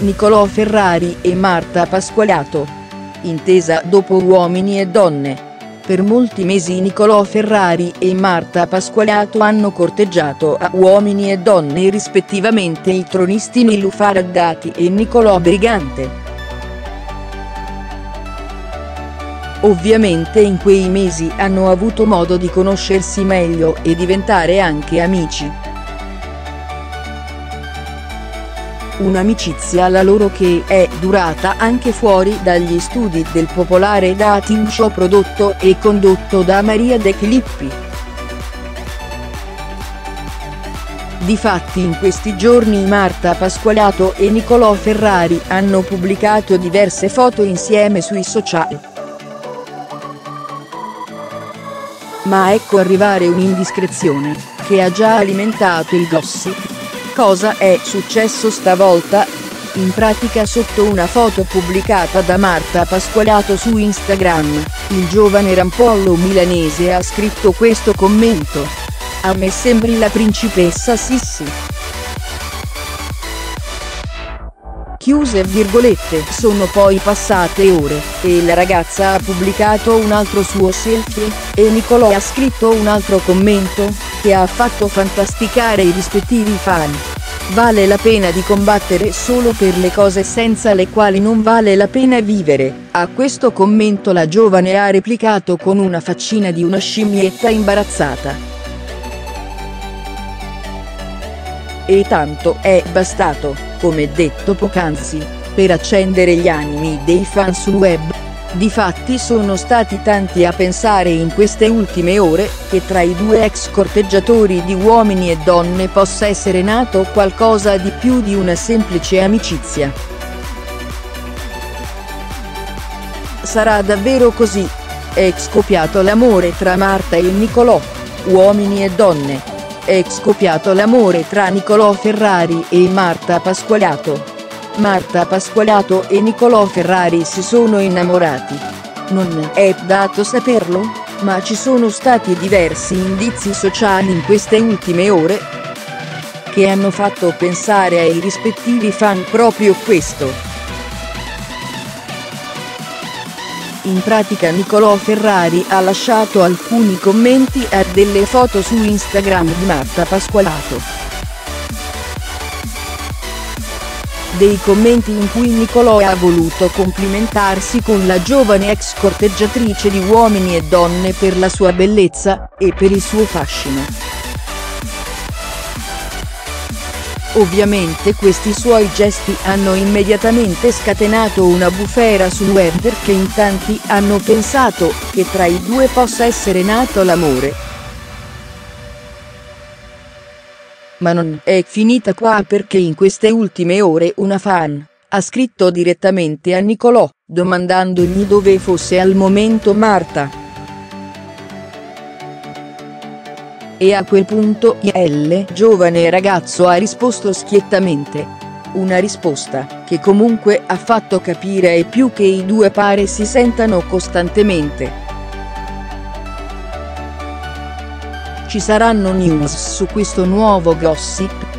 Nicolò Ferrari e Marta Pasqualato. Intesa dopo Uomini e Donne. Per molti mesi Nicolò Ferrari e Marta Pasqualato hanno corteggiato a Uomini e Donne rispettivamente i tronisti Nilu Faraddati e Nicolò Brigante. Ovviamente in quei mesi hanno avuto modo di conoscersi meglio e diventare anche amici. Un'amicizia la loro che è durata anche fuori dagli studi del popolare dating show prodotto e condotto da Maria De Filippi. Difatti in questi giorni Marta Pasqualato e Nicolò Ferrari hanno pubblicato diverse foto insieme sui social. Ma ecco arrivare un'indiscrezione, che ha già alimentato il gossip. Cosa è successo stavolta? In pratica sotto una foto pubblicata da Marta Pasqualato su Instagram, il giovane rampollo milanese ha scritto questo commento. A me sembri la principessa Sissi. Chiuse virgolette, sono poi passate ore, e la ragazza ha pubblicato un altro suo selfie, e Nicolò ha scritto un altro commento, che ha fatto fantasticare i rispettivi fan. Vale la pena di combattere solo per le cose senza le quali non vale la pena vivere. A questo commento la giovane ha replicato con una faccina di una scimmietta imbarazzata. E tanto è bastato, come detto poc'anzi, per accendere gli animi dei fan sul web. Difatti sono stati tanti a pensare in queste ultime ore, che tra i due ex corteggiatori di uomini e donne possa essere nato qualcosa di più di una semplice amicizia. Sarà davvero così? È scoppiato l'amore tra Marta e Nicolò. Uomini e donne. È scoppiato l'amore tra Nicolò Ferrari e Marta Pasqualato. Marta Pasqualato e Nicolò Ferrari si sono innamorati. Non è dato saperlo, ma ci sono stati diversi indizi sociali in queste ultime ore che hanno fatto pensare ai rispettivi fan proprio questo. In pratica Nicolò Ferrari ha lasciato alcuni commenti a delle foto su Instagram di Marta Pasqualato. Dei commenti in cui Nicolò ha voluto complimentarsi con la giovane ex corteggiatrice di uomini e donne per la sua bellezza, e per il suo fascino. Ovviamente questi suoi gesti hanno immediatamente scatenato una bufera sul web perché in tanti hanno pensato che tra i due possa essere nato l'amore. Ma non è finita qua perché in queste ultime ore una fan ha scritto direttamente a Nicolò, domandandogli dove fosse al momento Marta. E a quel punto il giovane ragazzo ha risposto schiettamente. Una risposta, che comunque ha fatto capire ai più che i due pare si sentano costantemente. Ci saranno news su questo nuovo gossip?